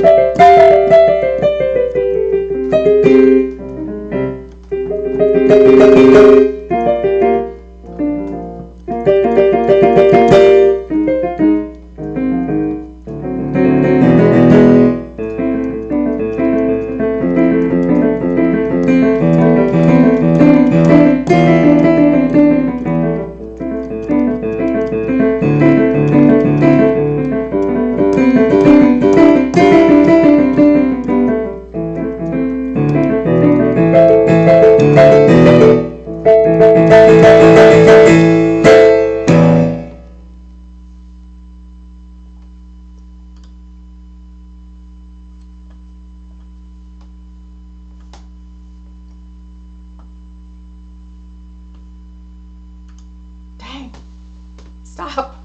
Thank you. Stop.